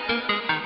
thank you